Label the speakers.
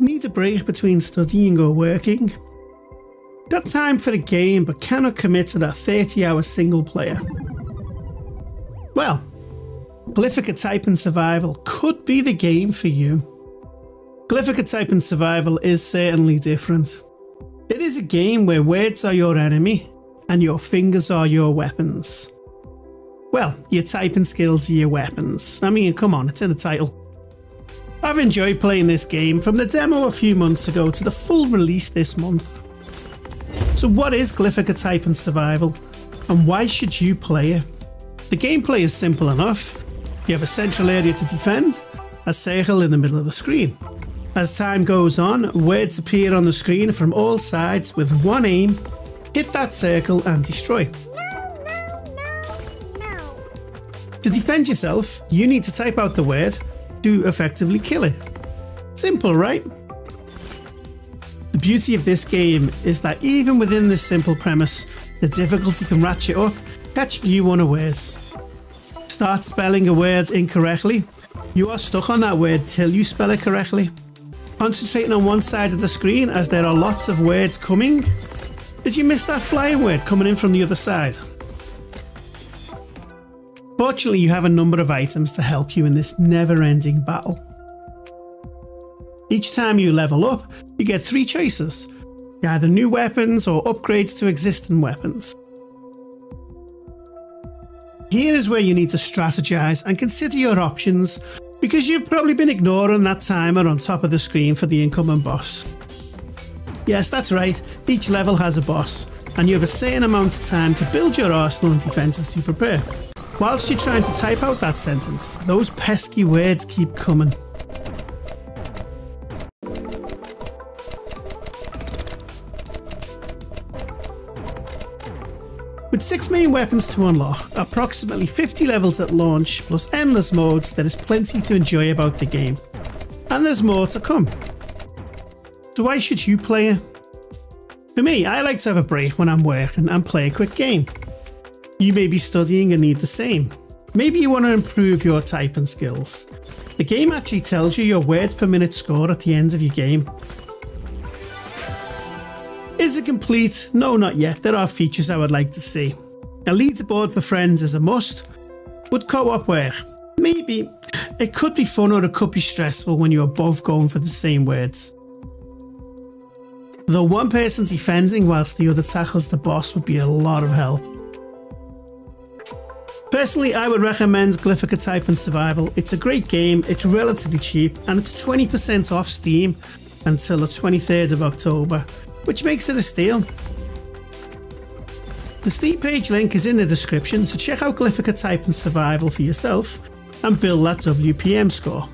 Speaker 1: Need a break between studying or working? Got time for a game but cannot commit to that 30 hour single player? Well, Glyphica Typing Survival could be the game for you. Glyphica Type Survival is certainly different. It is a game where words are your enemy and your fingers are your weapons. Well, your typing skills are your weapons. I mean, come on, it's in the title. I've enjoyed playing this game from the demo a few months ago to the full release this month. So what is Glyphica Typing Survival and why should you play it? The gameplay is simple enough. You have a central area to defend, a circle in the middle of the screen. As time goes on, words appear on the screen from all sides with one aim, hit that circle and destroy. To defend yourself, you need to type out the word to effectively kill it. Simple, right? The beauty of this game is that even within this simple premise, the difficulty can ratchet up, catch you unawares. Start spelling a word incorrectly, you are stuck on that word till you spell it correctly. Concentrating on one side of the screen as there are lots of words coming. Did you miss that flying word coming in from the other side? Fortunately, you have a number of items to help you in this never ending battle. Each time you level up, you get three choices either new weapons or upgrades to existing weapons. Here is where you need to strategize and consider your options because you've probably been ignoring that timer on top of the screen for the incoming boss. Yes, that's right, each level has a boss, and you have a certain amount of time to build your arsenal and defences to prepare. Whilst you're trying to type out that sentence, those pesky words keep coming. With 6 main weapons to unlock, approximately 50 levels at launch, plus endless modes, there is plenty to enjoy about the game. And there's more to come. So why should you play it? For me, I like to have a break when I'm working and play a quick game. You may be studying and need the same. Maybe you want to improve your typing skills. The game actually tells you your words per minute score at the end of your game. Is it complete? No, not yet. There are features I would like to see. A leaderboard for friends is a must. Would co-op work? Maybe. It could be fun or it could be stressful when you are both going for the same words. Though one person defending whilst the other tackles the boss would be a lot of help. Personally, I would recommend Glyphica Typing Survival. It's a great game, it's relatively cheap, and it's 20% off Steam until the 23rd of October, which makes it a steal. The Steam page link is in the description, so check out Glyphica Typing Survival for yourself and build that WPM score.